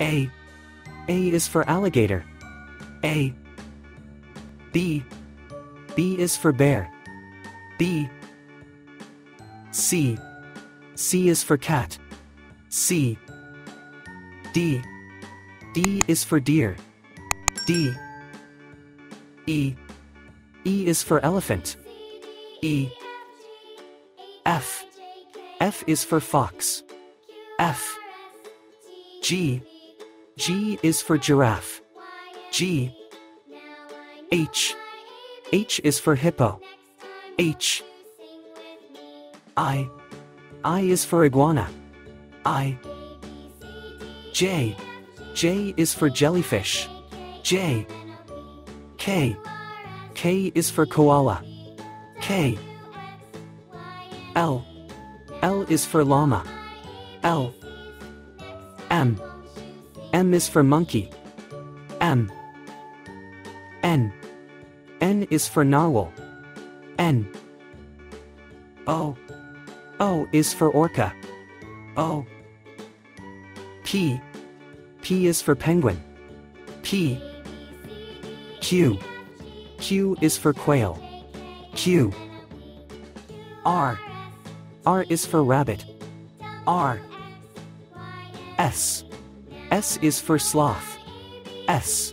A. A is for alligator. A. B. B is for bear. B. C. C is for cat. C. D. D is for deer. D. E. E is for elephant. E. F. F is for fox. F. G. G is for giraffe. G. H. H is for hippo. H. I. I is for iguana. I. J. J is for jellyfish. J. K. K is for koala. K. L. L is for llama. L. M. M is for monkey. M. N. N is for narwhal. N. O. O is for orca. O. P. P is for penguin. P. Q. Q is for quail. Q. R. R is for rabbit. R. S. S is for sloth. S.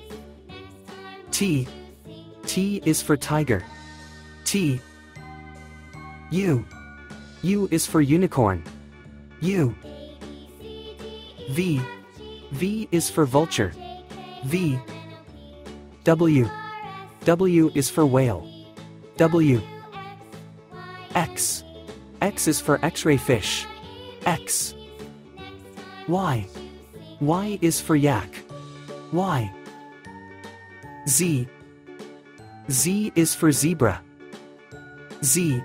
T. T is for tiger. T. U. U is for unicorn. U. V. V is for vulture. V. W. W is for whale. W. X. X is for X-ray fish. X. Y. Y is for yak. Y. Z. Z is for zebra. Z.